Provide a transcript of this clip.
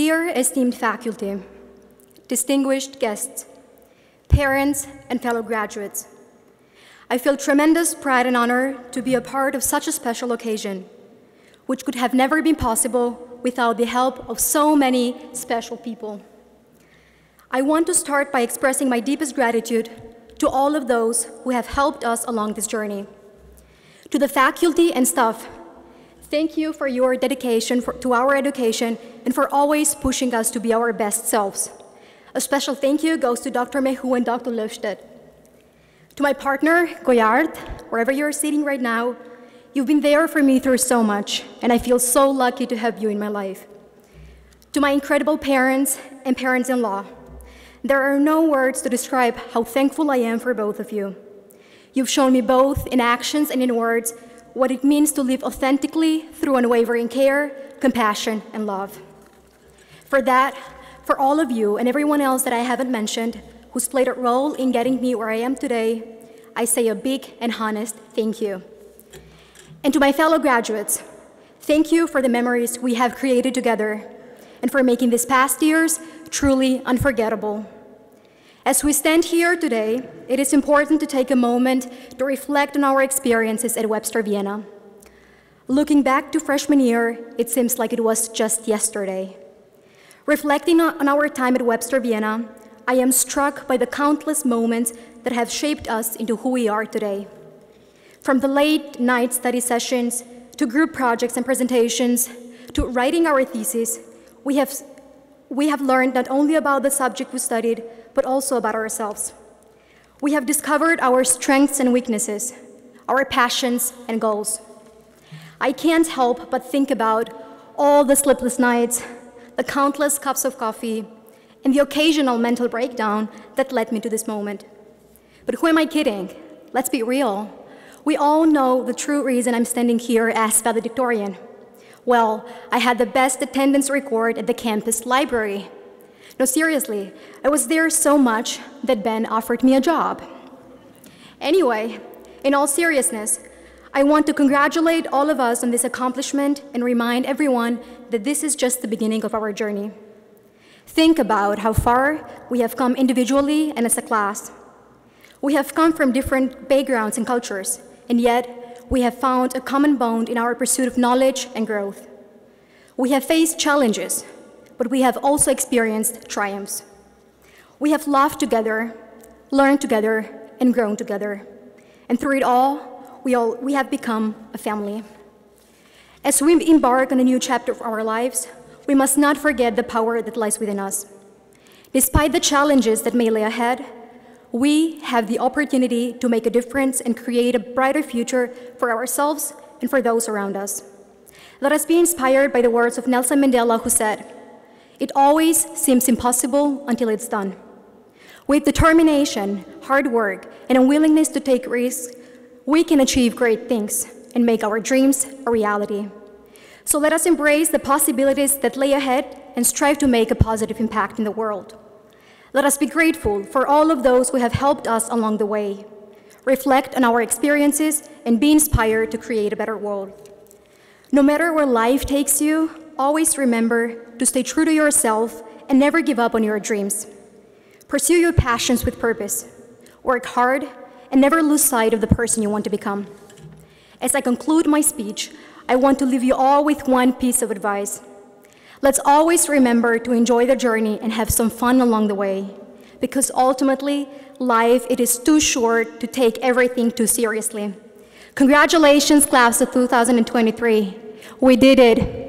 Dear esteemed faculty, distinguished guests, parents, and fellow graduates, I feel tremendous pride and honor to be a part of such a special occasion, which could have never been possible without the help of so many special people. I want to start by expressing my deepest gratitude to all of those who have helped us along this journey. To the faculty and staff, thank you for your dedication for, to our education and for always pushing us to be our best selves. A special thank you goes to Dr. Mehu and Dr. Löfstedt. To my partner, Goyard, wherever you're sitting right now, you've been there for me through so much, and I feel so lucky to have you in my life. To my incredible parents and parents-in-law, there are no words to describe how thankful I am for both of you. You've shown me both in actions and in words what it means to live authentically through unwavering care, compassion, and love. For that, for all of you and everyone else that I haven't mentioned who's played a role in getting me where I am today, I say a big and honest thank you. And to my fellow graduates, thank you for the memories we have created together and for making these past years truly unforgettable. As we stand here today, it is important to take a moment to reflect on our experiences at Webster Vienna. Looking back to freshman year, it seems like it was just yesterday. Reflecting on our time at Webster Vienna, I am struck by the countless moments that have shaped us into who we are today. From the late night study sessions, to group projects and presentations, to writing our thesis, we have, we have learned not only about the subject we studied, but also about ourselves. We have discovered our strengths and weaknesses, our passions and goals. I can't help but think about all the sleepless nights, the countless cups of coffee, and the occasional mental breakdown that led me to this moment. But who am I kidding? Let's be real. We all know the true reason I'm standing here as valedictorian. Well, I had the best attendance record at the campus library. No, seriously, I was there so much that Ben offered me a job. Anyway, in all seriousness, I want to congratulate all of us on this accomplishment and remind everyone that this is just the beginning of our journey. Think about how far we have come individually and as a class. We have come from different backgrounds and cultures, and yet we have found a common bond in our pursuit of knowledge and growth. We have faced challenges, but we have also experienced triumphs. We have laughed together, learned together, and grown together. And through it all, we, all, we have become a family. As we embark on a new chapter of our lives, we must not forget the power that lies within us. Despite the challenges that may lay ahead, we have the opportunity to make a difference and create a brighter future for ourselves and for those around us. Let us be inspired by the words of Nelson Mandela, who said, It always seems impossible until it's done. With determination, hard work, and a willingness to take risks, we can achieve great things and make our dreams a reality. So let us embrace the possibilities that lay ahead and strive to make a positive impact in the world. Let us be grateful for all of those who have helped us along the way. Reflect on our experiences and be inspired to create a better world. No matter where life takes you, always remember to stay true to yourself and never give up on your dreams. Pursue your passions with purpose. Work hard and never lose sight of the person you want to become. As I conclude my speech, I want to leave you all with one piece of advice. Let's always remember to enjoy the journey and have some fun along the way, because ultimately, life it is too short to take everything too seriously. Congratulations, class of 2023. We did it.